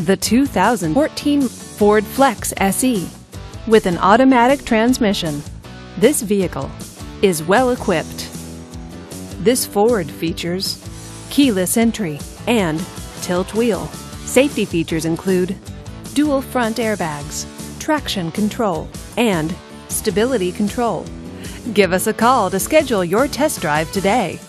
the 2014 Ford Flex SE. With an automatic transmission, this vehicle is well equipped. This Ford features keyless entry and tilt wheel. Safety features include dual front airbags, traction control, and stability control. Give us a call to schedule your test drive today.